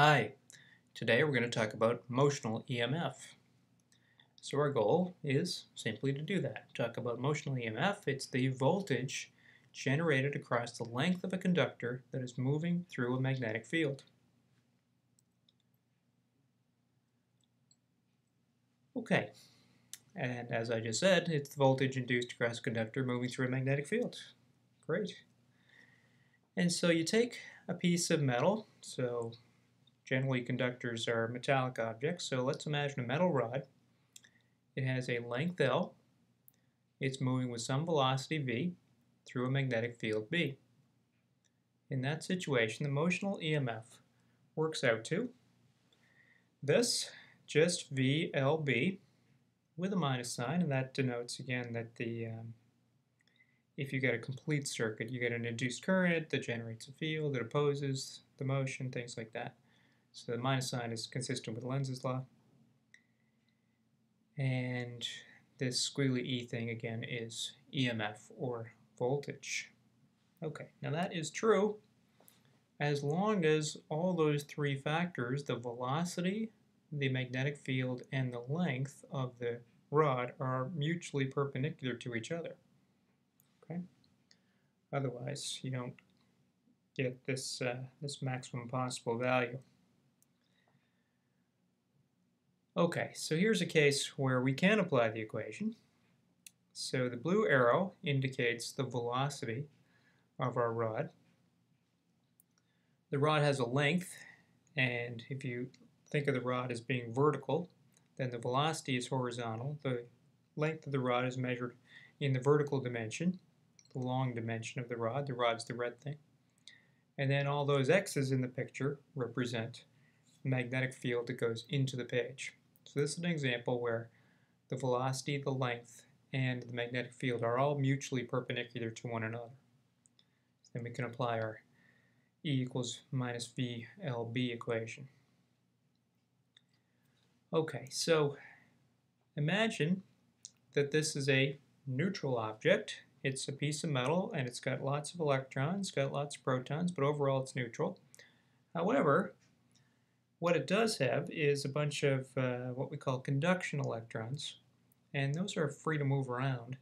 Hi, today we're going to talk about motional EMF. So our goal is simply to do that. Talk about motional EMF. It's the voltage generated across the length of a conductor that is moving through a magnetic field. Okay, and as I just said, it's the voltage induced across a conductor moving through a magnetic field. Great. And so you take a piece of metal, so generally conductors are metallic objects, so let's imagine a metal rod. It has a length L, it's moving with some velocity v through a magnetic field B. In that situation, the motional EMF works out to this, just VLB with a minus sign, and that denotes again that the um, if you get a complete circuit, you get an induced current that generates a field that opposes the motion, things like that. So the minus sign is consistent with Lenz's law. And this squiggly E thing again is EMF or voltage. Okay, now that is true as long as all those three factors, the velocity, the magnetic field, and the length of the rod are mutually perpendicular to each other. Okay. Otherwise, you don't get this, uh, this maximum possible value. Okay, so here's a case where we can apply the equation. So the blue arrow indicates the velocity of our rod. The rod has a length, and if you think of the rod as being vertical, then the velocity is horizontal. The length of the rod is measured in the vertical dimension, the long dimension of the rod. The rod's the red thing. And then all those x's in the picture represent magnetic field that goes into the page. So this is an example where the velocity, the length, and the magnetic field are all mutually perpendicular to one another. Then we can apply our E equals minus VLB equation. Okay, so imagine that this is a neutral object. It's a piece of metal and it's got lots of electrons, got lots of protons, but overall it's neutral. However, what it does have is a bunch of uh, what we call conduction electrons, and those are free to move around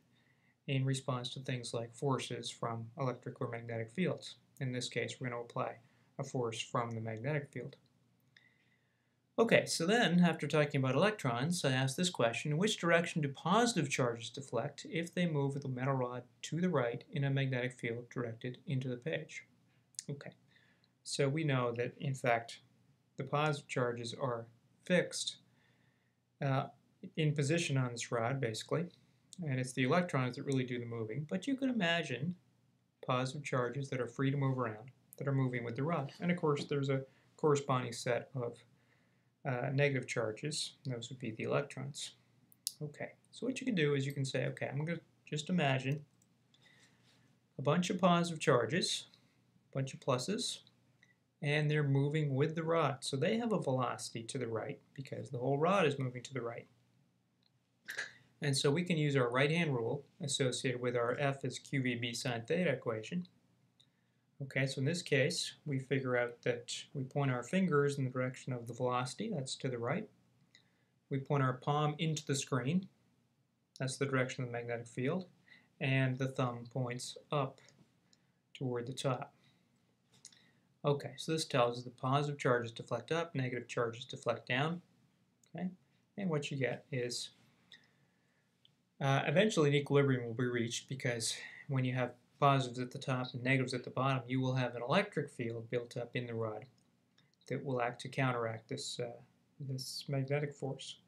in response to things like forces from electric or magnetic fields. In this case, we're going to apply a force from the magnetic field. Okay, so then, after talking about electrons, I asked this question, which direction do positive charges deflect if they move with the metal rod to the right in a magnetic field directed into the page? Okay, so we know that, in fact, the positive charges are fixed uh, in position on this rod, basically, and it's the electrons that really do the moving. But you can imagine positive charges that are free to move around, that are moving with the rod. And of course, there's a corresponding set of uh, negative charges. Those would be the electrons. Okay, so what you can do is you can say, okay, I'm going to just imagine a bunch of positive charges, a bunch of pluses, and they're moving with the rod. So they have a velocity to the right because the whole rod is moving to the right. And so we can use our right-hand rule associated with our F is QVB sine theta equation. Okay, so in this case, we figure out that we point our fingers in the direction of the velocity, that's to the right. We point our palm into the screen, that's the direction of the magnetic field, and the thumb points up toward the top. Okay, so this tells us the positive charges deflect up, negative charges deflect down. Okay, and what you get is uh, eventually an equilibrium will be reached because when you have positives at the top and negatives at the bottom, you will have an electric field built up in the rod that will act to counteract this, uh, this magnetic force.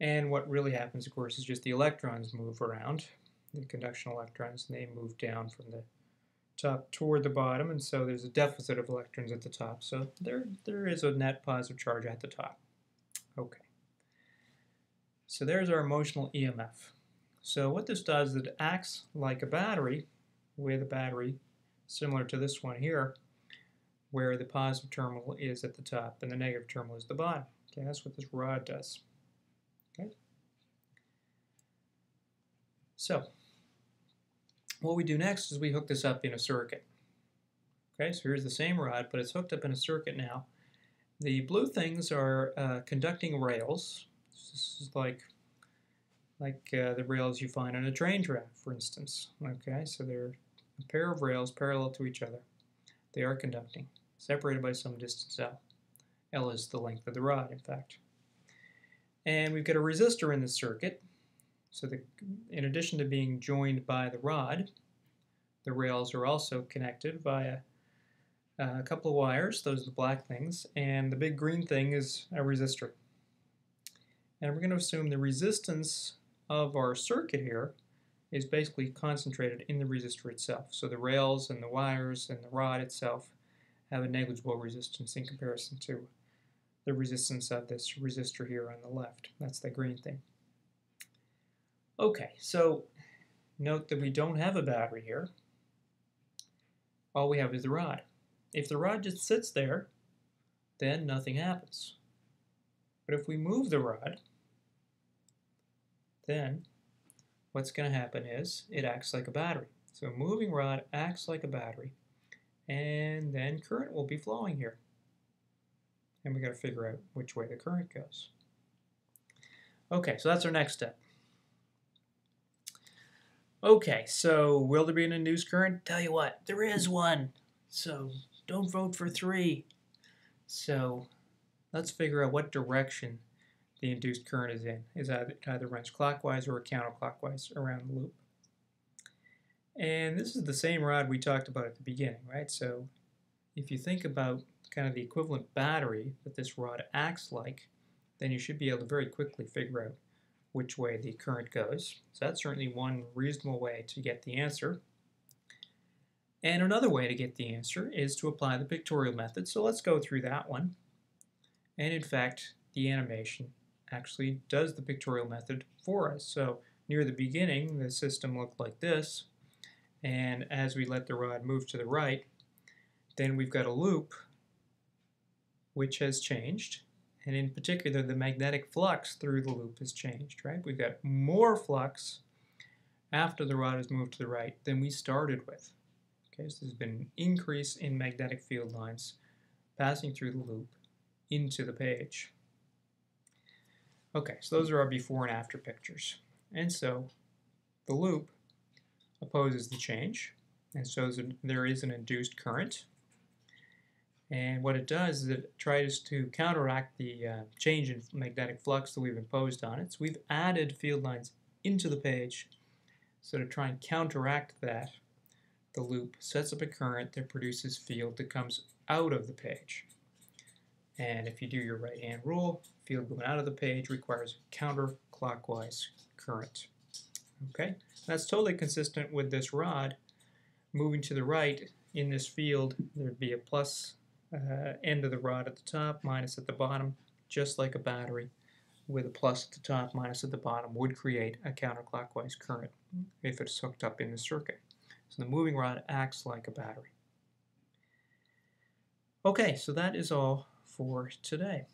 And what really happens, of course, is just the electrons move around, the conduction electrons, and they move down from the top toward the bottom, and so there's a deficit of electrons at the top. So there, there is a net positive charge at the top. Okay. So there's our motional EMF. So what this does is it acts like a battery with a battery similar to this one here, where the positive terminal is at the top and the negative terminal is the bottom. Okay, that's what this rod does. Okay. So what we do next is we hook this up in a circuit. Okay, so here's the same rod, but it's hooked up in a circuit now, The blue things are uh, conducting rails. This is like like uh, the rails you find on a train track, for instance. Okay, so they're a pair of rails parallel to each other. They are conducting, separated by some distance L. L is the length of the rod, in fact. And we've got a resistor in the circuit. So the, in addition to being joined by the rod, the rails are also connected via uh, a couple of wires, those are the black things, and the big green thing is a resistor. And we're going to assume the resistance of our circuit here is basically concentrated in the resistor itself. So the rails and the wires and the rod itself have a negligible resistance in comparison to the resistance of this resistor here on the left. That's the green thing. Okay, so note that we don't have a battery here. All we have is the rod. If the rod just sits there, then nothing happens. But if we move the rod, then what's going to happen is it acts like a battery. So a moving rod acts like a battery, and then current will be flowing here. And we got to figure out which way the current goes. Okay, so that's our next step. Okay, so will there be an induced current? Tell you what, there is one. So don't vote for three. So let's figure out what direction the induced current is in. Is it either runs clockwise or counterclockwise around the loop. And this is the same rod we talked about at the beginning, right? So if you think about kind of the equivalent battery that this rod acts like, then you should be able to very quickly figure out which way the current goes. So that's certainly one reasonable way to get the answer. And another way to get the answer is to apply the pictorial method. So let's go through that one. And in fact, the animation actually does the pictorial method for us. So near the beginning, the system looked like this. And as we let the rod move to the right, then we've got a loop which has changed. And in particular, the magnetic flux through the loop has changed, right? We've got more flux after the rod has moved to the right than we started with. Okay, so there's been an increase in magnetic field lines passing through the loop into the page. Okay, so those are our before and after pictures. And so the loop opposes the change, and so there is an induced current. And what it does is it tries to counteract the uh, change in magnetic flux that we've imposed on it. So we've added field lines into the page. So to try and counteract that, the loop sets up a current that produces field that comes out of the page. And if you do your right hand rule, field going out of the page requires counterclockwise current. Okay, that's totally consistent with this rod. Moving to the right in this field, there'd be a plus uh, end of the rod at the top, minus at the bottom, just like a battery with a plus at the top, minus at the bottom would create a counterclockwise current if it's hooked up in the circuit. So the moving rod acts like a battery. Okay, so that is all for today.